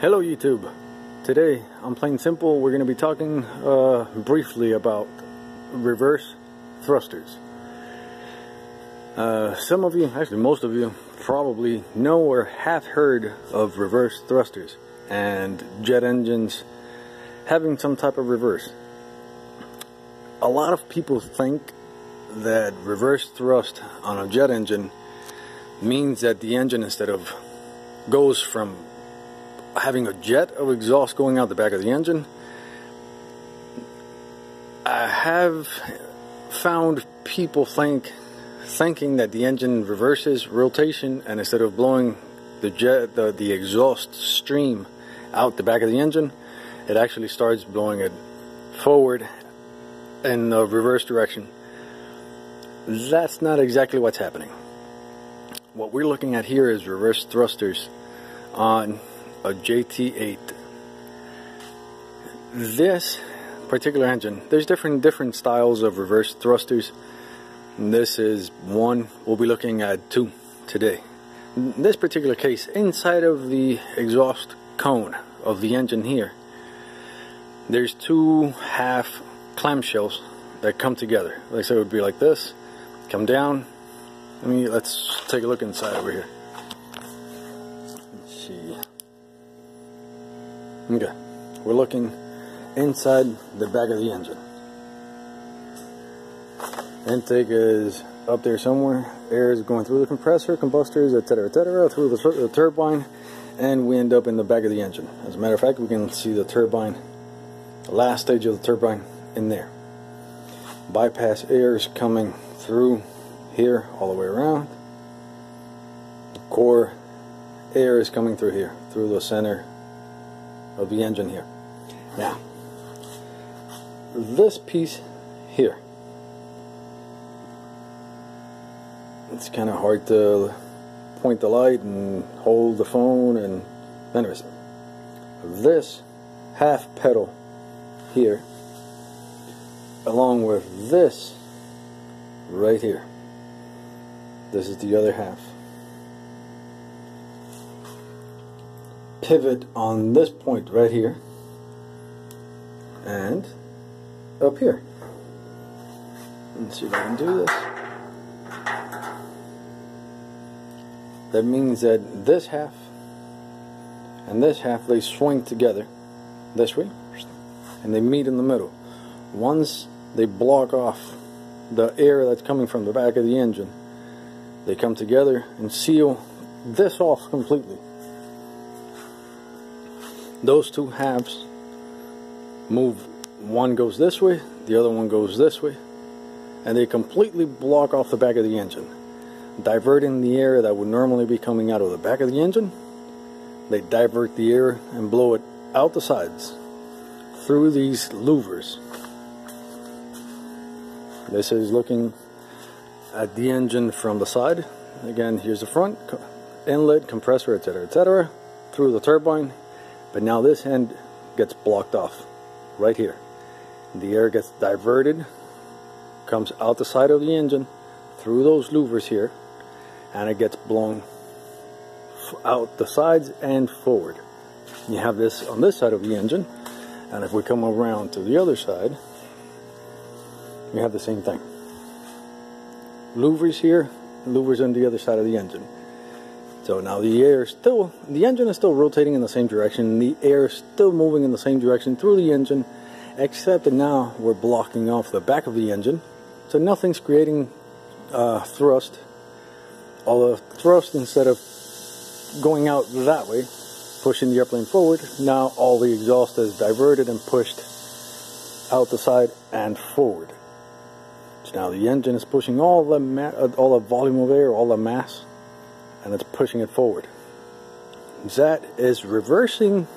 Hello YouTube. Today, on Plane Simple, we're going to be talking uh, briefly about reverse thrusters. Uh, some of you, actually most of you, probably know or have heard of reverse thrusters and jet engines having some type of reverse. A lot of people think that reverse thrust on a jet engine means that the engine instead of goes from having a jet of exhaust going out the back of the engine. I have found people think thinking that the engine reverses rotation and instead of blowing the jet the, the exhaust stream out the back of the engine it actually starts blowing it forward in the reverse direction that's not exactly what's happening what we're looking at here is reverse thrusters on a JT8. This particular engine, there's different different styles of reverse thrusters. This is one, we'll be looking at two today. In this particular case, inside of the exhaust cone of the engine here, there's two half clamshells that come together. Like said, it would be like this, come down. I mean, let's take a look inside over here. Okay, we're looking inside the back of the engine. Intake is up there somewhere. Air is going through the compressor, combustors, etc., etc., through the, the, turbine, and we end up in the back of the engine. As a matter of fact, we can see the turbine, the last stage of the turbine, in there. Bypass air is coming through here all the way around. core air is coming through here, through the center of the engine here. Now, this piece here, it's kind of hard to point the light and hold the phone and anyways, this half pedal here along with this right here. This is the other half pivot on this point right here and up here. Let's see if I can do this. That means that this half and this half they swing together this way and they meet in the middle. Once they block off the air that's coming from the back of the engine, they come together and seal this off completely those two halves move. One goes this way the other one goes this way and they completely block off the back of the engine. Diverting the air that would normally be coming out of the back of the engine they divert the air and blow it out the sides through these louvers. This is looking at the engine from the side. Again here's the front inlet compressor etc etc through the turbine but now this end gets blocked off right here. The air gets diverted, comes out the side of the engine through those louvers here, and it gets blown out the sides and forward. You have this on this side of the engine, and if we come around to the other side, we have the same thing. Louvers here, louvers on the other side of the engine. So now the air is still, the engine is still rotating in the same direction, the air is still moving in the same direction through the engine, except that now we're blocking off the back of the engine, so nothing's creating uh, thrust. All the thrust, instead of going out that way, pushing the airplane forward, now all the exhaust is diverted and pushed out the side and forward. So now the engine is pushing all the all the volume of air, all the mass and it's pushing it forward. That is reversing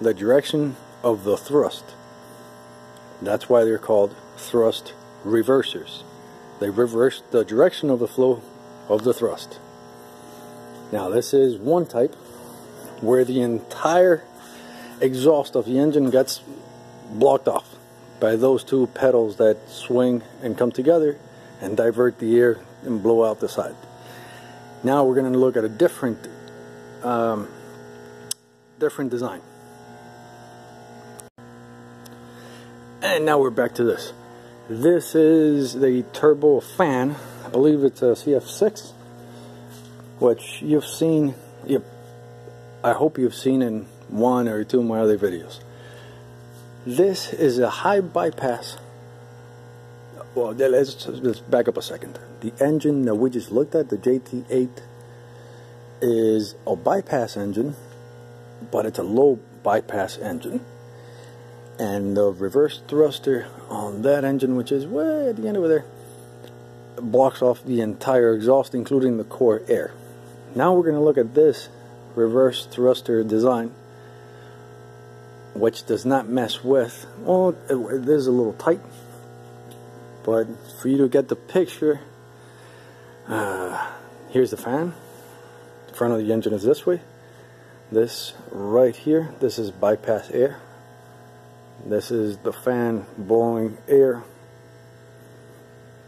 the direction of the thrust. That's why they're called thrust reversers. They reverse the direction of the flow of the thrust. Now this is one type where the entire exhaust of the engine gets blocked off by those two pedals that swing and come together and divert the air and blow out the side. Now we're going to look at a different um, different design. And now we're back to this. This is the turbo fan. I believe it's a CF6, which you've seen. Yep, I hope you've seen in one or two of my other videos. This is a high bypass. Well, let's, let's back up a second. The engine that we just looked at, the JT8, is a bypass engine, but it's a low bypass engine. And the reverse thruster on that engine, which is way at the end over there, blocks off the entire exhaust, including the core air. Now we're going to look at this reverse thruster design which does not mess with well it is a little tight but for you to get the picture uh, here's the fan. The front of the engine is this way. This right here this is bypass air. This is the fan blowing air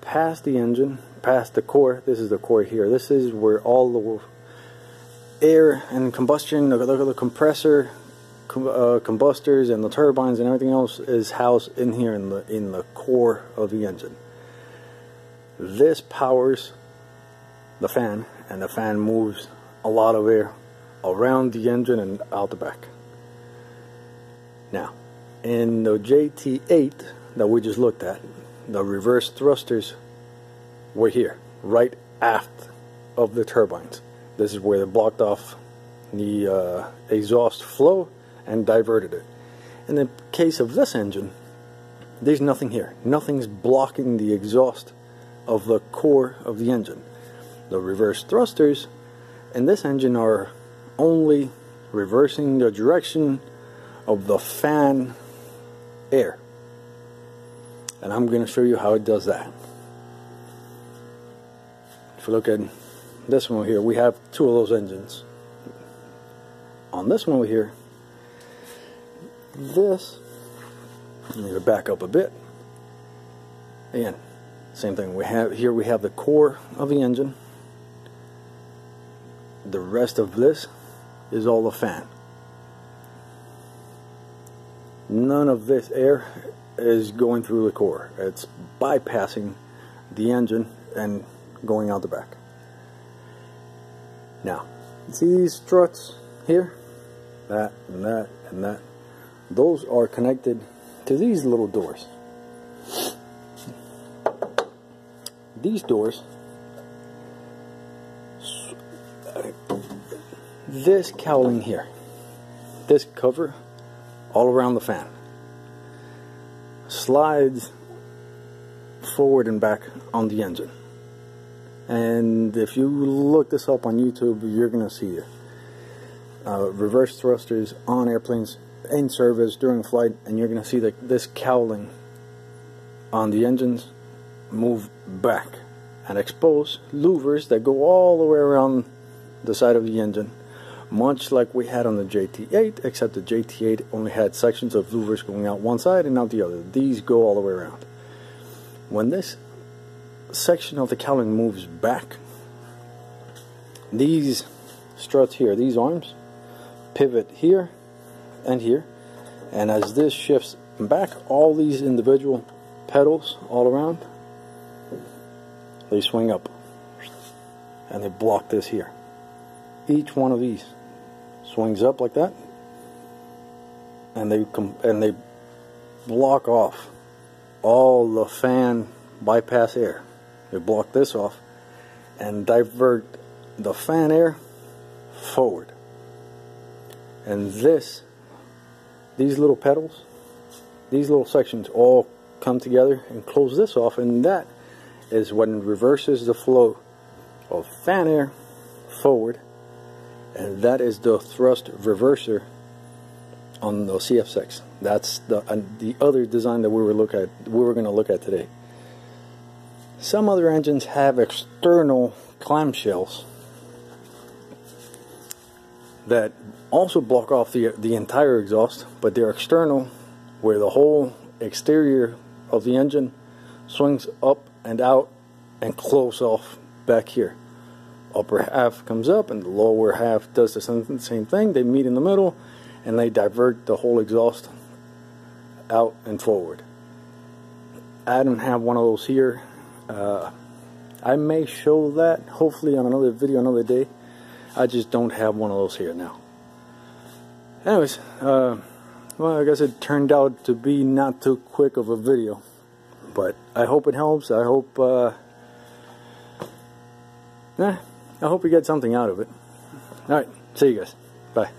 past the engine past the core. This is the core here. This is where all the air and combustion, the, the compressor, com, uh, combustors, and the turbines and everything else is housed in here in the in the core of the engine. This powers the fan, and the fan moves a lot of air around the engine and out the back. Now, in the JT8 that we just looked at, the reverse thrusters were here, right aft of the turbines. This is where they blocked off the uh, exhaust flow and diverted it. In the case of this engine, there's nothing here. Nothing's blocking the exhaust of the core of the engine. The reverse thrusters in this engine are only reversing the direction of the fan air. And I'm going to show you how it does that. If you look at this one here, we have two of those engines. On this one here, this, let me back up a bit. Again, same thing. We have here we have the core of the engine. The rest of this is all a fan. None of this air is going through the core. It's bypassing the engine and going out the back. Now, see these struts here? That and that and that. Those are connected to these little doors. These doors, this cowling here, this cover all around the fan, slides forward and back on the engine. And if you look this up on YouTube, you're going to see it. Uh, reverse thrusters on airplanes in service during flight, and you're going to see that this cowling on the engines move back and expose louvers that go all the way around the side of the engine, much like we had on the JT8, except the JT8 only had sections of louvers going out one side and out the other. These go all the way around. When this section of the cowling moves back, these struts here, these arms, pivot here and here. And as this shifts back, all these individual pedals all around, they swing up. And they block this here. Each one of these swings up like that. And they come and they block off all the fan bypass air. they block this off and divert the fan air forward. And this, these little pedals, these little sections all come together and close this off and that is what reverses the flow of fan air forward and that is the thrust reverser on the CF6. That's the the other design that we were look at we were going to look at today. Some other engines have external clamshells that also block off the, the entire exhaust, but they're external where the whole exterior of the engine swings up and out and close off back here. Upper half comes up and the lower half does the same thing. They meet in the middle and they divert the whole exhaust out and forward. I don't have one of those here. Uh, I may show that hopefully on another video another day. I just don't have one of those here now. Anyways, uh, well, I guess it turned out to be not too quick of a video, but I hope it helps. I hope, uh, I hope you get something out of it. All right, see you guys. Bye.